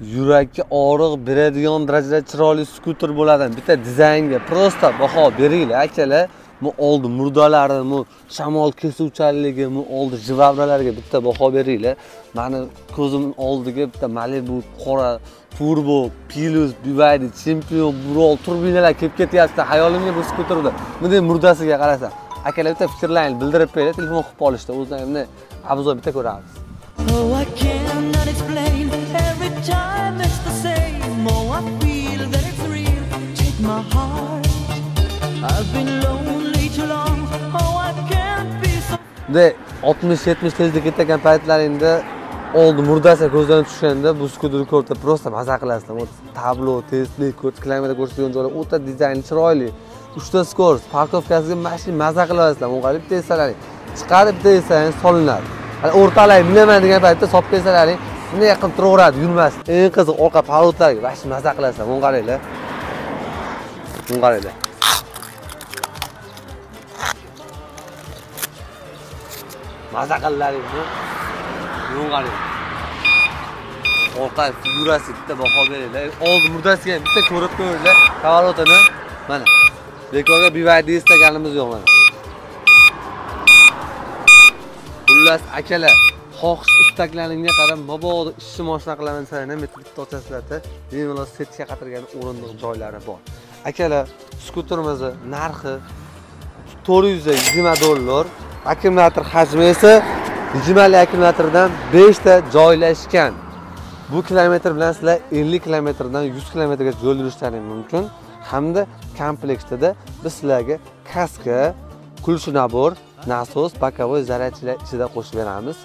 yurakka og'riq beradigan darajada chiroyli skuter bo'ladi. Bitta dizaynga просто baho beringlar akalar. Bu oldi murdalari bu shamol kesuvchanligi bu oldi jivabralarga bitta baho beringlar. Mani ko'zim oldiga bitta malibu qora turbo plus bivaydi chempion burol turbinalar kelib ketyapti hayolimga bu skuterni. Bunday murdasiga qarasam akalar bitta fikrlaringni bildirib beringlar telefon qilib qolishdi o'zlarini endi obzor bitta ko'ramiz. Oh, time it's the same. Oh, I feel that it's real. Take my heart. I've been lonely too long. Oh, I can't be so. bunday oltmish yetmish tezda ketgan paytlaringda oldi murdasi ko'zdan tushganda bu skuterni ko'rib просто maza qilasizlar Вот tablo tezlik kilometr ko'rsatadigan joylar o'ta dizayni chiroyli uchta skorost parkovkasiga mana shu maza qilasizlar bunga bitta esalaring chiqarib bitta esalaring solinadi o'rtalay minaman degan paytda solib qo'ysalaring shunday qilib turaveradi yurmasdan eng qiziq orqa palovtlarga mana maza qilasizlar buni qaranglar buni qaranglar maza qilinlaringni buni qarang orqa figurasi bitta baho beringlar. Old murdasiga ham bitta ko'rib qo'yinglar kavalotini mana bekorga bivaydi istaganimiz yo'q mana. Xullas akalar xohish istaklaringga qarab mabodo ishni moshina qilaman desangiz ham bitta bitta ochasizlarda bemalol setga qatirgan o'rindiq joylari bor. Akalar skuterimizni narxi to'rt yuz yigirma dollar. Akkumulyator hajmi esa yigirmali akkumulyatordan beshta joylashgan. Bu kilometr bilan sizlar ellik kilometrdan yuz kilometrgacha yo'l yurishlaring mumkin. Hamda komplektida biz sizlarga kaska ключ nabor nasos боковой зарядчилар ichida qo'shib beramiz.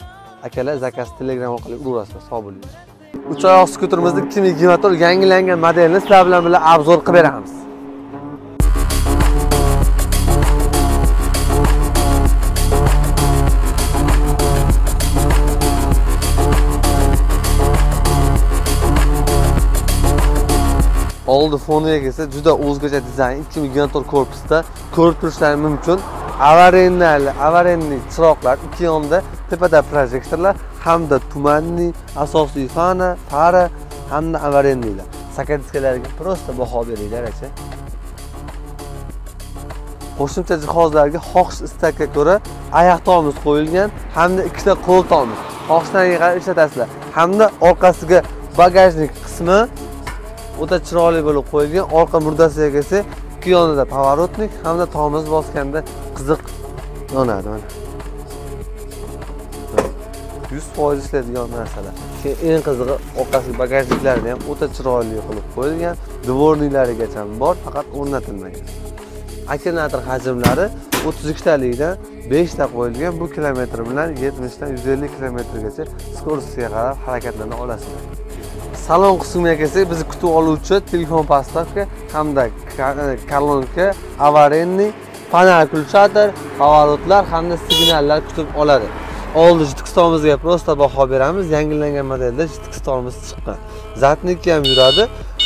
Akalar zakaz telegram orqali uraverasizlar sog' bo'ling. Uch oyoq skuterimizni ikki ming yigirma to'rt yangilangan modelini sizlar bilan birga obzor qilib beramiz. Oldi foniga kelsa juda o'zgacha dizayn ikki ming yigirma to'rt korpusda ko'rib turishlari mumkin. Avarenali avarenli chiroqlar ikki yonda tepada projektorlar hamda tumanli asosiy fana fara hamda avarenlilar. Sakadiskalarga просто baho beringlar aka. Qo'shimcha jihozlarga xohish istakka ko'ra oyoq tomiz qo'yilgan hamda ikkita qo'l tomiz xohishlaringga qarab ishlatasizlar. Hamda orqasiga bagajnik qismi o'ta chiroyli bo'lib qo'yilgan orqa murdasiga kelsa ikki yonida поворотник hamda tomiz bosganda qiziq yonadi mana. Yuz foiz ishlaydigan narsalar. Keyin eng qizig'i orqasiga bagajniklarini ham o'ta chiroyli qilib qo'yilgan dvorniylarigacha bor faqat o'rnatilmagan. Akkumulyator hajmlari o'ttiz ikkitalikdan beshta qo'yilgan bu kilometr bilan yetmishdan yuz ellik kilometrgacha скоростьga qarab harakatlana olasizlar. Salon qismiga kelsak bizni kutib oluvchi telefon поставка hamda e, kolonka avarenniy panel включатор поворотlar hamda signallar kutib oladi. Oldi jitkstomizga просто baho beramiz. Yangilangan modelda jitkstomimiz chiqqan. Zatniki ham yuradi.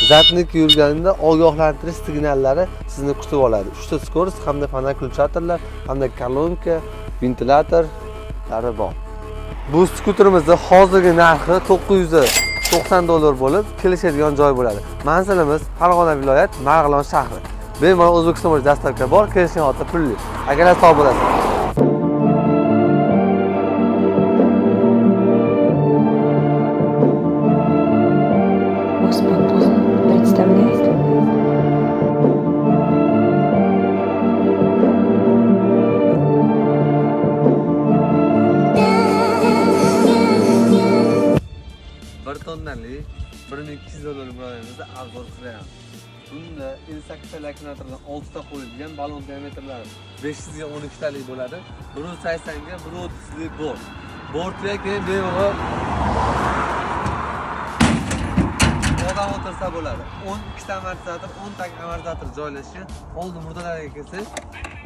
Zatniki yurganida ogohlantirish signallari sizni kutib oladi. Uchta скорость hamda panel включаторlar hamda kolonka ventilyatorlari bor. Bu skuterimizni hozirgi narxi to'qqiz yuz to'qson dollar bo'lib kelishadigan joy bo'ladi. Manzilimiz farg'ona viloyat marg'ilon shahri. Bemalol o'zbekiston bo'yicha dastavka bor kelishgan holda pulli. Agar sog' bo'lasiz. Bir bir ming ikki yuz dollar bo'lganimizda arzon qilib beramiz bunda ellik sakkizta akkumulyatordan oltita qo'yilgan balon diametrlari besh yuzga o'n ikkitalik bo'ladi. Bir yuz saksonga bir yuz o'ttizlik bort. Bortga keyin bemalol odam o'tirsa bo'ladi. O'n ikkita amortizator o'nta amortizator joylashgan oldi murdalarga kelsak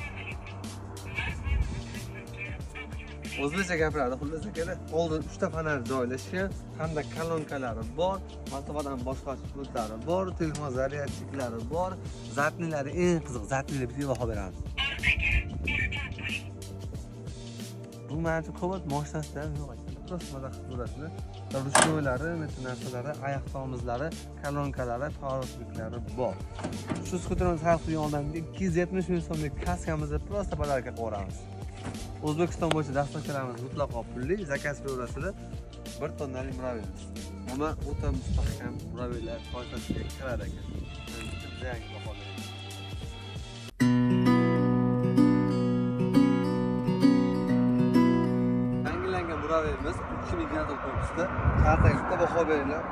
o'zbekcha gapiradi xullas akalar oldin uchta fonar joylashgan hamda kolonkalari bor masofadan boshqacha pultlari bor telefon zaryadchiklari bor zatnilari eng qiziq zatnilar bizga baho beramiz bu manimcha cobalt moshinasida ham yo'q ekan. Просто maza qilib turasizlar ruchnoylari narsalari oyoq tomizlari kolonkalari parusliklari bor. Shu skuterimiz xalq qilgan odamga ikki yuz yetmish ming so'mlik kaskamizni просто podarka qilib yuboramiz o'zbekiston bo'yicha dastavkalarimiz mutlaqo pulli zakaz beraverasizlar bir tonnalik murabbiymiz ammo o'ta mustahkam murabbiylar toifasiga kiradi ekan. Juda yangi baholaymiz yangilangan murabbiyimiz ikki ming gradus korpusda kartaga baho beringlar.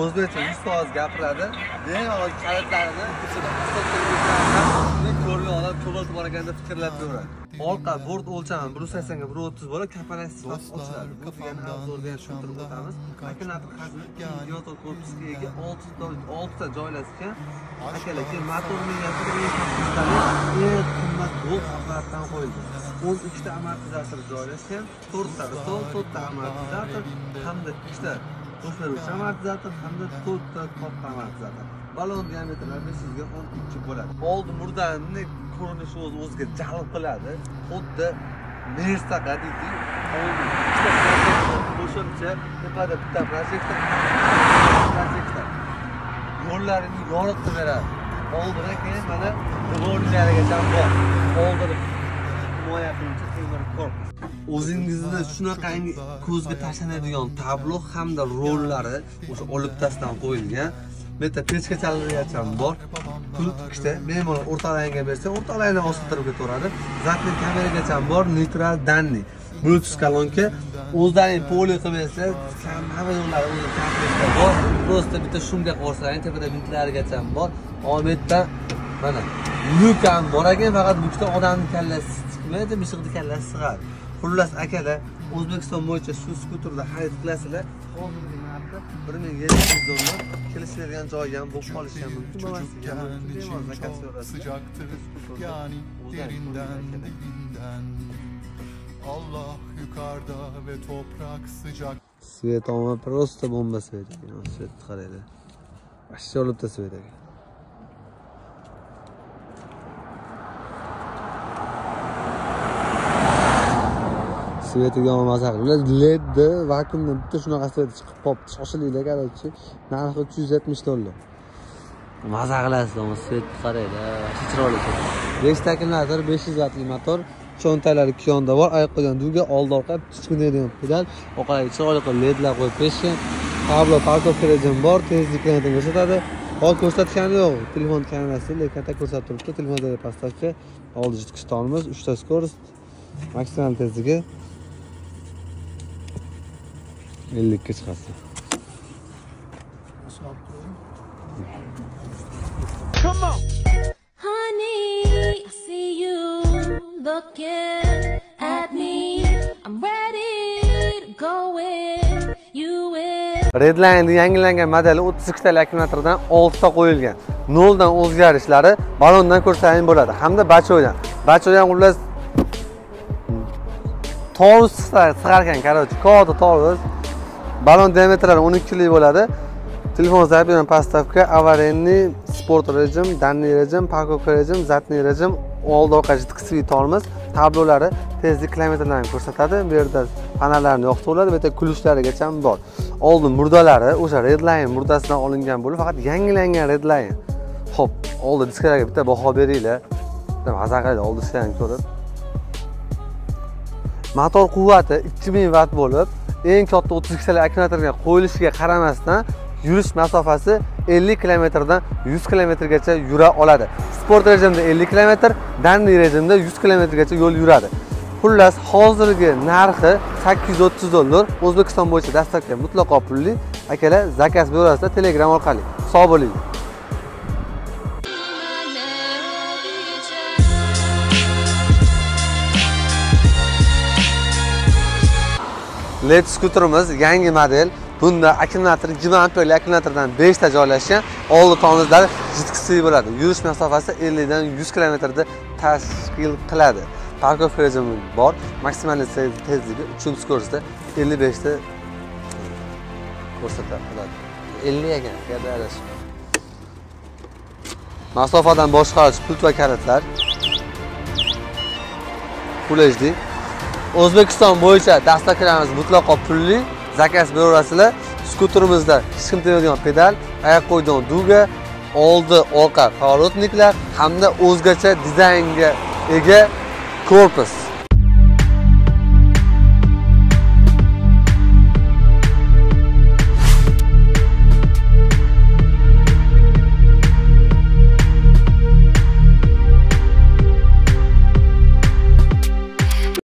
O'zbekcha yuz foiz gapiradi. Bemalol kalitlarini ko'rgan odam cho'g'iltib bor ekanda fikrlab ko'radi orqa bort o'lchami bir yuz saksonga bir o'ttiz bo'lib kapalasi ochiladi bu degani avzorda ham tushuntirib o'tamiz. akkumulyator hajmi generator korpusiga ega oltita oltita joylashgan akalar keyin motorning eng qimmat bol apparatdan qo'yilgan o'n ikkita amortizator joylashgan to'rtta stol to'rtta amortizator hamda ikkita qo'sh beruvchi amortizator hamda to'rtta katta amortizator balon diametrlari besh yuzga o'n ikki bo'ladi. Oldi murdani ko'rinishi o'zi o'ziga jalb qiladi. Xuddi mersaqa deydi qo'shimcha tepada bitta proyektor proyektor yo'llarini yoritib beradi. Oldidan keyin mana dvorniklarigacha bor. Oldini himoya qiluvchi temir korpus o'zingizni shunaqangi ko'zga tashlanadigan tablo hamda rollari o'sha olibtasidan qo'yilgan. Bu yerda pechkachalarigacha bor. Pul ikkita bemalol o'rtalayinga bersa o'rtalayini osiltirib ketaveradi. Задний kameragacha bor neytral данный bluetooth kolonka o'zlaring poli qilib bersa hamma yo'llari o'zi komplekta bor. Просто bitta shumga qo'shsang tepada vintlarigacha bor. Omeddan mana lyuk ham bor. Ekan faqat bu ikkita odamni kallasi chiqmaydi mishiqni kallasi sig'adi xullas akalar o'zbekiston bo'yicha shu skuterda xarid qilasizlar hozirgi narxi bir ming yetti yuz dollar kelishadigan joyi ham bo'lib qolishi ham mumkin bo'lmasligi ham mumkin bemalol zakaz so'rasa sıcaktır yani derinden dibinden. Allah yukarıda ve toprak sıcak. Svetoma просто bomba svet svetni qaranglar вообще olibda svet ekan svetiga olmasa ledni vakuumni bitta shunaqa svet chiqib qolibdi shoshilinglar короче narxi uch yuz yetmish dollar. Maza qilasiz ammo svetni qaranglar chiroyli beshta akkumulyator besh yuz vattli motor cho'ntaklari ikki yonida bor. Oyoq qo'ygan duga oldi orqa kichkinaydigan pedal. Orqalarga chiroyli qilib ledlar qo'yib berishgan. Tablo parkovka rejim bor tezliklarni ko'rsatadi. Hozir ko'rsatgani yo'q. Telefon kamerasi katta ko'rsatib turibdi. Telefondagi поставка oldi jitgich tormoz uchta скорость maksimal tezligi ellikka chiqasi Honey, I see you looking at me. I'm ready to go with you in. Redline yangilangan modeli 32 tali akkumulyatordan 6 ta qo'yilgan. Noldan o'zgarishlari balondan ko'rsangiz bo'ladi hamda bachoydan. Bachoydan xullas torus sig'ar ekan, короче, katta torus. Balon diametrlari 12 lik bo'ladi. Telefon zabidan поставка, аварийный, sport rejim, данный rejim, parkovka rejim, zatniy rejim, old orqa jitkisiy tormoz, tablolari tezlik kilometrlarini ko'rsatadi. Bu yerda panallarni yoqib bo'ladi, bu yerda kulishlarigacha bor. Oldin murdalari o'sha Redline murdasidan olingan bo'lib, faqat yangilangan Redline. Xo'p, oldi diskalarga bitta baho beringlar. mazza maza qiladi oldi diskalarni ko'rib. Motor quvvati 2000 vatt bo'lib, eng katta 32 tali akkumulyatorga qo'yilishiga qaramasdan yurish masofasi 50 kilometrdan 100 kilometrgacha yura oladi. Sport rejimda 50 kilometr, danniy rejimda 100 kilometrgacha yo'l yuradi. Xullas, hozirgi narxi 830 dollar. O'zbekiston bo'yicha dastlabki mutlaqo pulli. Akalar, zakaz beraverasizlar Telegram orqali. Sog' LED skuterimiz yangi model. Bunda akkumulyator 20 amperli akkumulyatordan 5 ta joylashgan. Oldi tomizlari jitkisiz bo'ladi. Yurish masofasi 50 dan 100 kilometrda tashkil qiladi. Parkovka rejimi bor. Maksimal tezligi 3 skorsda 55 ta ko'rsata oladi. 50 ekan, qayerda adashib. Masofadan boshqarish pult va kalitlar. Full HD. O'zbekiston bo'yicha dastaklaringiz mutlaqo pulli. Zakaz beraverasizlar skuterimizda hech kim tegmaydigan pedal oyoq qo'ydigan duga oldi orqa поворотниклар hamda o'zgacha dizaynga ega korpus.